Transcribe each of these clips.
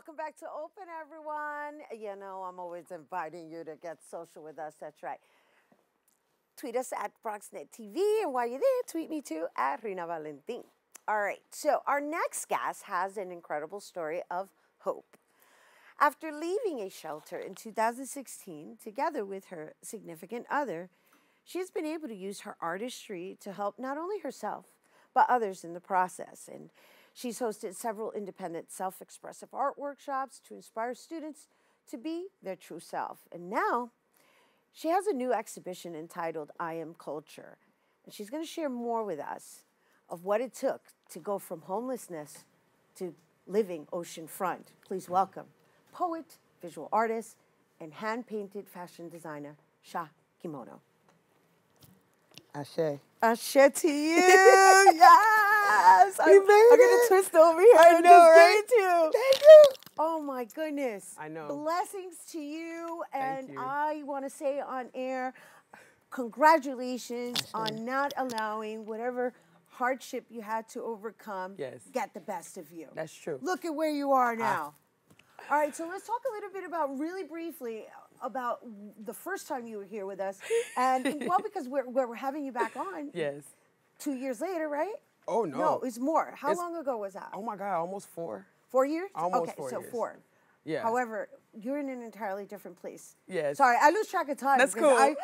welcome back to Open, everyone. You know, I'm always inviting you to get social with us. That's right. Tweet us at BronxNet TV, and while you're there, tweet me too at Rhina Valentin. All right, so our next guest has an incredible story of hope. After leaving a shelter in 2016, together with her significant other, she has been able to use her artistry to help not only herself, but others in the process. And she's hosted several independent self expressive art workshops to inspire students to be their true self. And now she has a new exhibition entitled I Am Culture. And she's going to share more with us of what it took to go from homelessness to living oceanfront. Please welcome poet, visual artist, and hand painted fashion designer Sha Kimono. Ashe. Ashe to you. yes. We I'm, made I'm gonna twist over here. I and know, just right? Give it to you. Thank you. Oh my goodness. I know. Blessings to you. And you. I want to say on air, congratulations on not allowing whatever hardship you had to overcome Yes. get the best of you. That's true. Look at where you are ah. now. All right, so let's talk a little bit about really briefly about the first time you were here with us. And well, because we're, we're having you back on Yes. two years later, right? Oh no. No, it's more. How It's- long ago was that? Oh my God, almost four. Four years? Almost okay, four so years. four. Yeah. However, you're in an entirely different place. Yes. Sorry, I lose track of time. That's cool. I,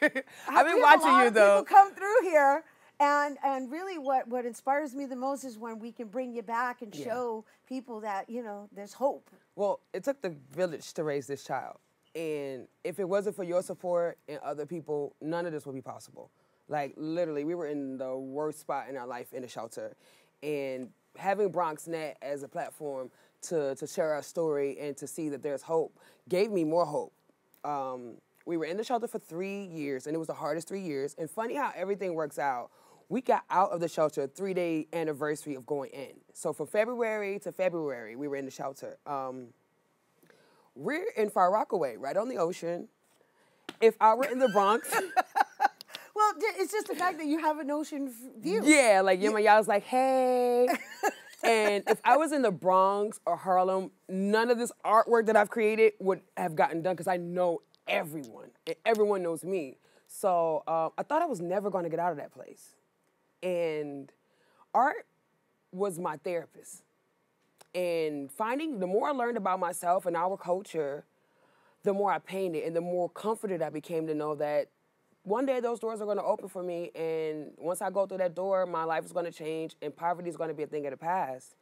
been have a watching lot you of though. People come through here, and and really, what what inspires me the most is when we can bring you back and Yeah. show people that you know there's hope. Well, it took the village to raise this child. And if it wasn't for your support and other people, none of this would be possible. Like literally, we were in the worst spot in our life in the shelter. And having BronxNet as a platform to, to share our story and to see that there's hope gave me more hope. Um, we were in the shelter for three years, and it was the hardest three years. And funny how everything works out. We got out of the shelter three day anniversary of going in. So from February to February, we were in the shelter. Um, we're in Far Rockaway, right on the ocean. If I were in the Bronx, Well, it's just the fact that you have an ocean view. yeah, like yeah, y'all was like, hey. and if I was in the Bronx or Harlem, none of this artwork that I've created would have gotten done because I know everyone and everyone knows me. So uh, I thought I was never going to get out of that place. And art was my therapist. And finding the more I learned about myself and our culture, the more I painted and the more comforted I became to know that one day those doors are going to open for me. And once I go through that door, my life is going to change and poverty is going to be a thing of the past.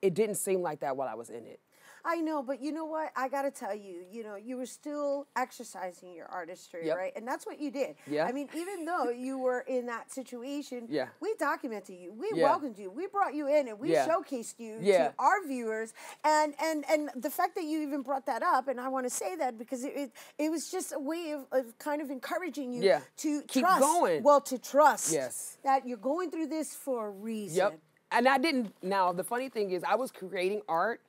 It didn't seem like that while I was in it. I know, but you know what? I got to tell you, you know, you were still exercising your artistry, Yep. right? And that's what you did. Yeah. I mean, even though you were in that situation, Yeah. we documented you, we Yeah. welcomed you, we brought you in, and we Yeah. showcased you Yeah. to our viewers. And and and the fact that you even brought that up, and I want to say that because it it, it was just a way of, of kind of encouraging you Yeah. to Keep trust. going. Well, to trust. Yes. That you're going through this for a reason. Yep. And I didn't. Now the funny thing is, I was creating art,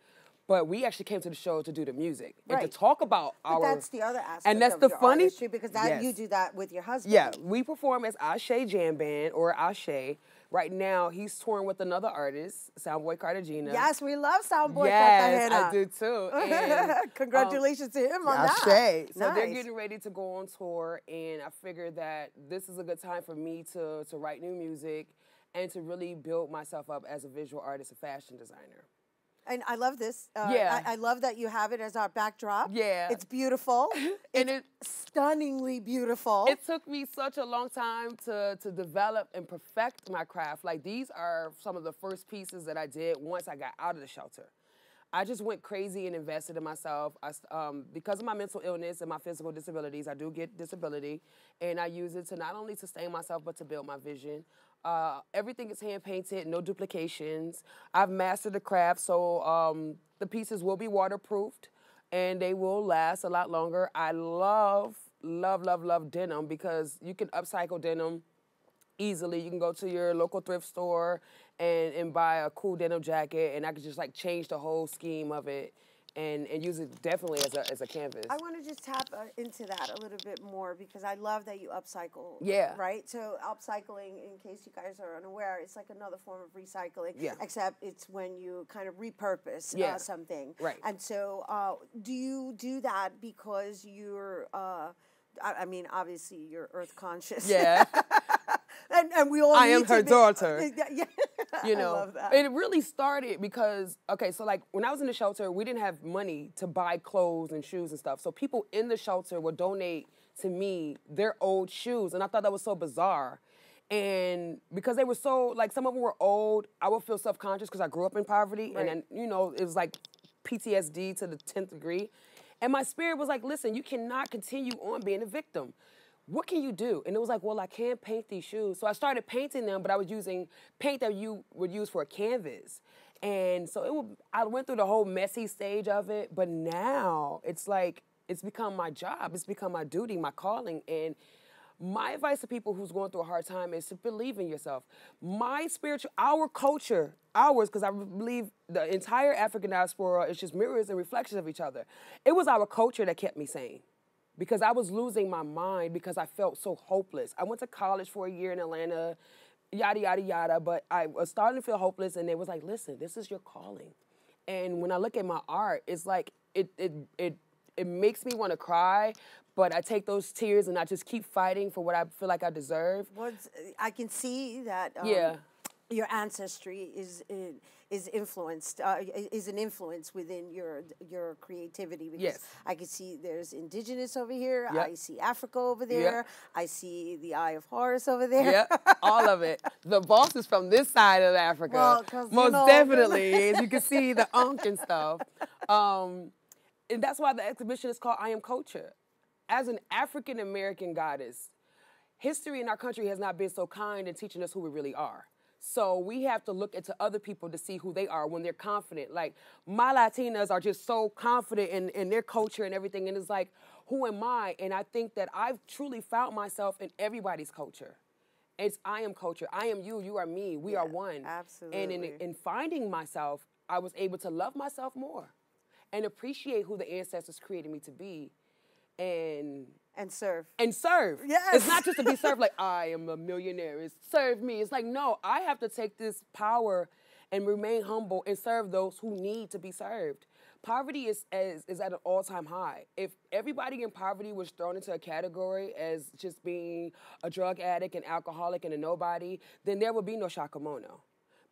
but we actually came to the show to do the music and to talk about But our. that's the other aspect. And that's of the funny. artistry because that Yes. you do that with your husband. Yeah, we perform as Ashe Jam Band or Ashe. Right now, he's touring with another artist, Soundboy Cartagena. Yes, we love Soundboy Yes, Cartagena. I do too. And, um, Congratulations to him on Ashe. that. So they're getting ready to go on tour, and I figured that this is a good time for me to to write new music and to really build myself up as a visual artist a fashion designer. And I love this. Uh, Yeah. I, I love that you have it as our backdrop. Yeah. It's beautiful. And it Stunningly beautiful. it took me such a long time to to develop and perfect my craft. Like these are some of the first pieces that I did once I got out of the shelter. I just went crazy and invested in myself. I, um, because of my mental illness and my physical disabilities, I do get disability, and I use it to not only sustain myself but to build my vision. Uh, everything is hand painted, no duplications. I've mastered the craft, so um, the pieces will be waterproofed and they will last a lot longer. I love, love, love, love denim because you can upcycle denim easily. You can go to your local thrift store and, and buy a cool denim jacket, and I could just like change the whole scheme of it and, and use it definitely as a, as a canvas. I want to just tap uh, into that a little bit more because I love that you upcycle. Yeah. Right? So, upcycling, in case you guys are unaware, it's like another form of recycling. Yeah. Except it's when you kind of repurpose Yeah. uh, something. Right. And so, uh, do you do that because you're, uh, I, I mean, obviously you're earth conscious. yeah. and, and we all I am her be- daughter. Yeah, yeah. you I know love that. it really started because okay so like when i was in the shelter we didn't have money to buy clothes and shoes and stuff so people in the shelter would donate to me their old shoes and i thought that was so bizarre and because they were so like some of them were old i would feel self-conscious because i grew up in poverty Right. and then you know it was like ptsd to the 10th degree and my spirit was like listen you cannot continue on being a victim what can you do? And it was like, well, I can't paint these shoes. So I started painting them, but I was using paint that you would use for a canvas. And so it would, I went through the whole messy stage of it, but now it's like, it's become my job. It's become my duty, my calling. And my advice to people who's going through a hard time is to believe in yourself. My spiritual, our culture, ours, because I believe the entire African diaspora is just mirrors and reflections of each other. It was our culture that kept me sane because I was losing my mind because I felt so hopeless. I went to college for a year in Atlanta, yada, yada, yada, but I was starting to feel hopeless, and they was like, listen, this is your calling. And when I look at my art, it's like, it, it, it, it makes me want to cry, but I take those tears and I just keep fighting for what I feel like I deserve. What's, I can see that. Um, Yeah. Your ancestry is is- influenced uh, is an influence within your your creativity because Yes. I can see there's indigenous over here. Yep. I see Africa over there. I see the Eye of Horus over there. Yeah, all of it. The boss is from this side of Africa. Well, 'cause, you Most know, definitely. As you can see, the ankh and stuff. Um, and that's why the exhibition is called I Am Culture. As an African American goddess, history in our country has not been so kind in teaching us who we really are. So we have to look into other people to see who they are when they're confident. Like my Latinas are just so confident in, in their culture and everything. And it's like, who am I? And I think that I've truly found myself in everybody's culture. It's I am culture. I am you. You are me. We are one. Absolutely. And in, in finding myself, I was able to love myself more and appreciate who the ancestors created me to be and and serve. and serve. Yes. It's not just to be served like I am a millionaire. It's serve me. It's like no, I have to take this power and remain humble and serve those who need to be served. Poverty is, is, is at an all-time high. If everybody in poverty was thrown into a category as just being a drug addict, an alcoholic, and a nobody, then there would be no Shakimono.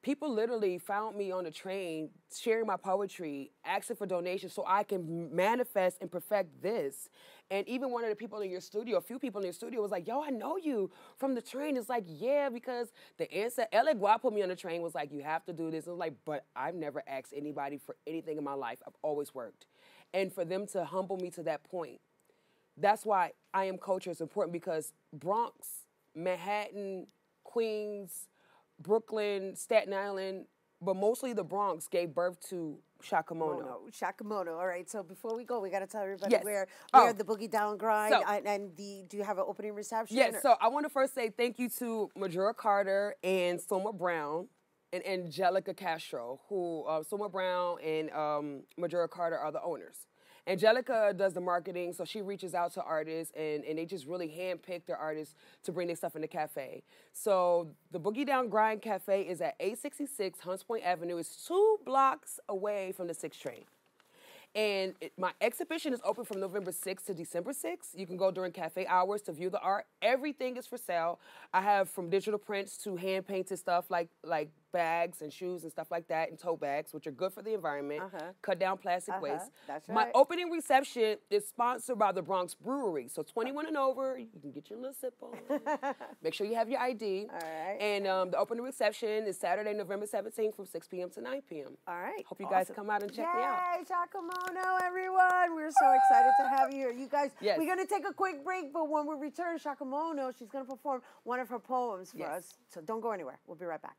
People literally found me on the train sharing my poetry, asking for donations so I can manifest and perfect this. And even one of the people in your studio, a few people in your studio was like, yo, I know you from the train. It's like, yeah, because the answer, Elegua put me on the train, was like, you have to do this. I was like, but I've never asked anybody for anything in my life. I've always worked. And for them to humble me to that point, that's why I am culture is important because Bronx, Manhattan, Queens, Brooklyn, Staten Island, but mostly the Bronx gave birth to Shakimono. No, Shakimono. All right. So before we go, we got to tell everybody Yes. where Oh. where the boogie down grind So- and, and the do you have an opening reception? Yes, or- so I want to first say thank you to Majora Carter and Soma Brown and Angelica Castro, who uh, Soma Brown and um, Majora Carter are the owners. Angelica does the marketing, so she reaches out to artists and, and they just really handpick their artists to bring their stuff in the cafe. So the Boogie Down Grind Cafe is at 866 Hunts Point Avenue. It's two blocks away from the 6 train. And it, my exhibition is open from November 6th to December 6th. You can go during cafe hours to view the art. Everything is for sale. I have from digital prints to hand painted stuff like like bags and shoes and stuff like that, and tote bags, which are good for the environment. Uh-huh. Cut down plastic Uh-huh, waste. that's My right. opening reception is sponsored by the Bronx Brewery. So 21 and over, you can get your little sip on. Make sure you have your ID. All right. And um, the opening reception is Saturday, November 17th from 6 p.m. to 9 p.m. All right. Hope you guys come out and check me out. Yay, Shakimono, everyone. We're so excited to have you here. You guys, Yes. we're going to take a quick break, but when we return, Shakimono, she's going to perform one of her poems for Yes. us. So don't go anywhere. We'll be right back.